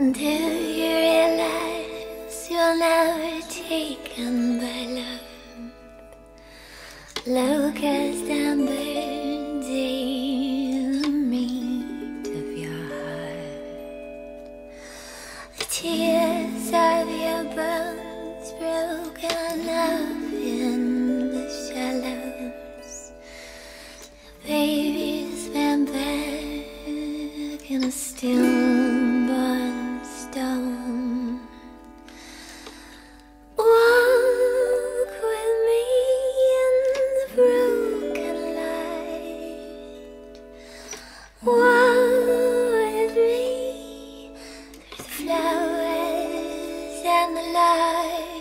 Do you realize you're never taken by love? Locusts and birds in the meat of your heart. The tears of your bones broken up in the shallows. Babies been back in a stillborn flowers and the lights.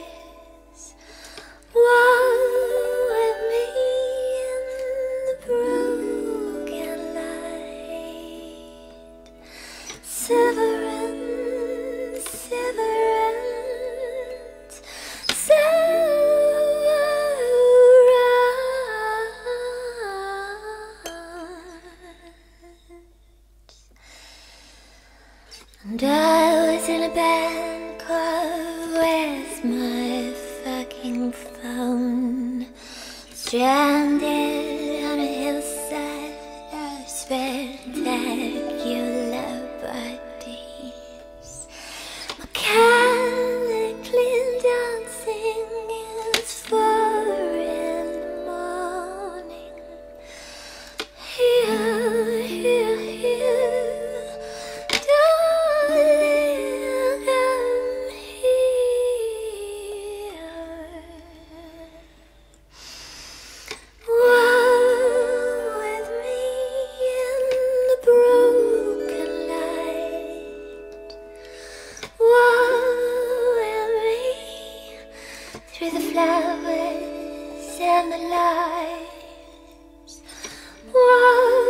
And I was in a band club. Where's my fucking phone? Stranded through the flowers and the lights. Whoa.